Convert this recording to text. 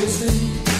Listen